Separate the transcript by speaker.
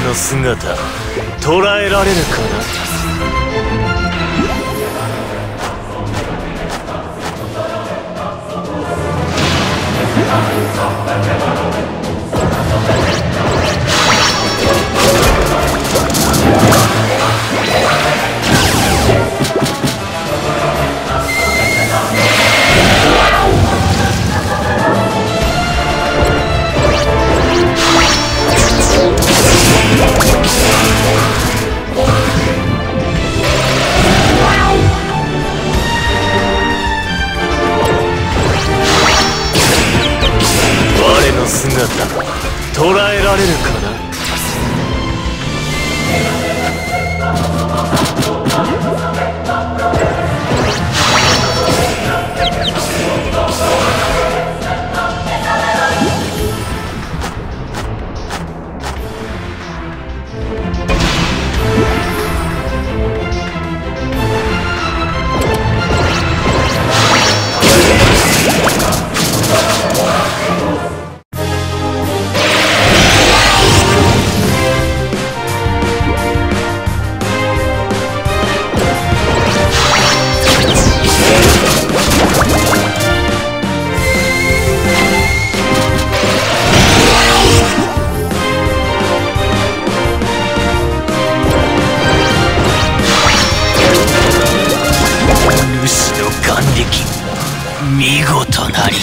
Speaker 1: の姿捉えられるかな？捕らえられるかな？見事なり。